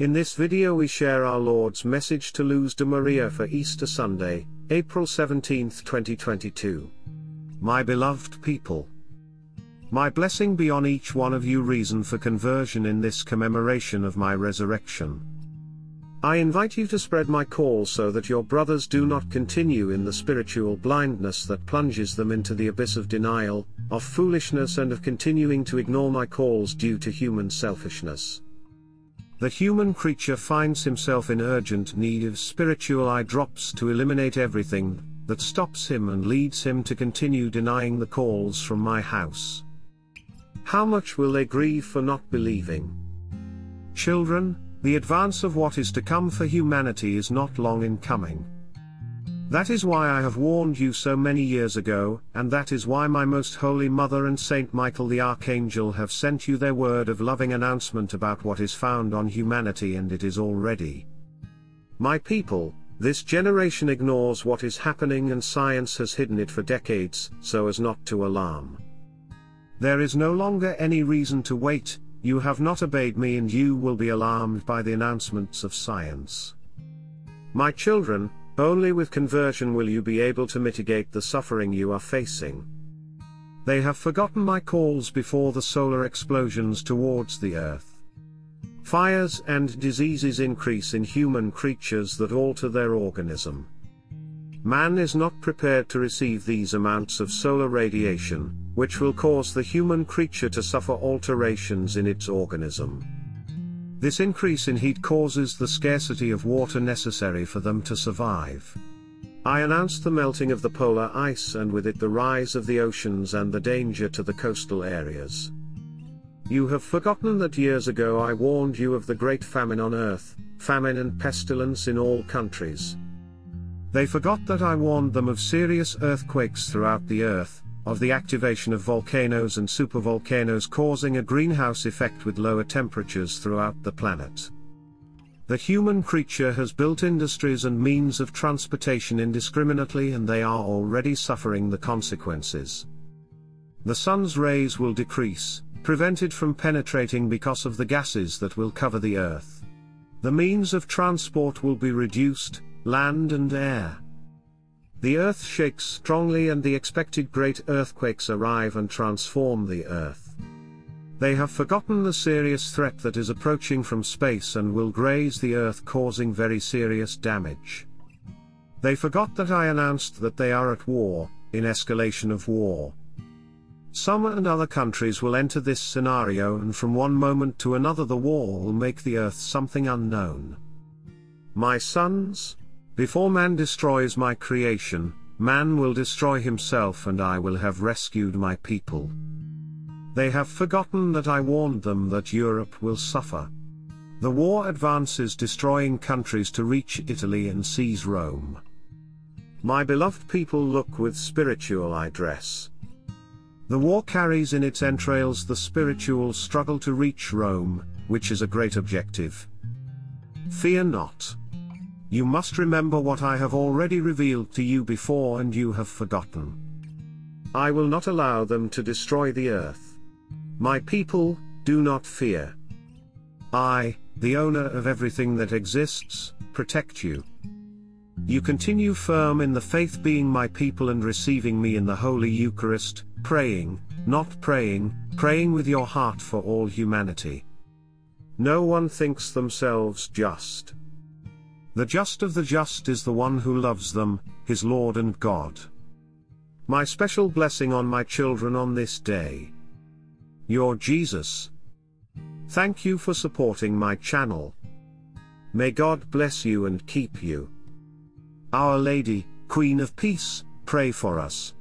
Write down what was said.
In this video we share our Lord's message to Luz de Maria for Easter Sunday, April 17, 2022. My beloved people. My blessing be on each one of you reason for conversion in this commemoration of my resurrection. I invite you to spread my call so that your brothers do not continue in the spiritual blindness that plunges them into the abyss of denial, of foolishness and of continuing to ignore my calls due to human selfishness. The human creature finds himself in urgent need of spiritual eye drops to eliminate everything that stops him and leads him to continue denying the calls from my house. How much will they grieve for not believing? Children, the advance of what is to come for humanity is not long in coming. That is why I have warned you so many years ago, and that is why my most holy mother and Saint Michael the Archangel have sent you their word of loving announcement about what is found on humanity and it is already. My people, this generation ignores what is happening and science has hidden it for decades, so as not to alarm. There is no longer any reason to wait, you have not obeyed me and you will be alarmed by the announcements of science. My children, only with conversion will you be able to mitigate the suffering you are facing. They have forgotten my calls before the solar explosions towards the earth. Fires and diseases increase in human creatures that alter their organism. Man is not prepared to receive these amounts of solar radiation, which will cause the human creature to suffer alterations in its organism. This increase in heat causes the scarcity of water necessary for them to survive. I announced the melting of the polar ice and with it the rise of the oceans and the danger to the coastal areas. You have forgotten that years ago I warned you of the great famine on earth, famine and pestilence in all countries. They forgot that I warned them of serious earthquakes throughout the earth, of the activation of volcanoes and supervolcanoes causing a greenhouse effect with lower temperatures throughout the planet. The human creature has built industries and means of transportation indiscriminately and they are already suffering the consequences. The sun's rays will decrease, prevented from penetrating because of the gases that will cover the earth. The means of transport will be reduced, land and air. The earth shakes strongly and the expected great earthquakes arrive and transform the earth. They have forgotten the serious threat that is approaching from space and will graze the earth causing very serious damage. They forgot that I announced that they are at war, in escalation of war. Some and other countries will enter this scenario and from one moment to another the war will make the earth something unknown. My sons, before man destroys my creation, man will destroy himself and I will have rescued my people. They have forgotten that I warned them that Europe will suffer. The war advances destroying countries to reach Italy and seize Rome. My beloved people look with spiritual eye dress. The war carries in its entrails the spiritual struggle to reach Rome, which is a great objective. Fear not. You must remember what I have already revealed to you before and you have forgotten. I will not allow them to destroy the earth. My people, do not fear. I, the owner of everything that exists, protect you. You continue firm in the faith being my people and receiving me in the Holy Eucharist, praying, not praying, praying with your heart for all humanity. No one thinks themselves just. The just of the just is the one who loves them, his Lord and God. My special blessing on my children on this day. Your Jesus. Thank you for supporting my channel. May God bless you and keep you. Our Lady, Queen of Peace, pray for us.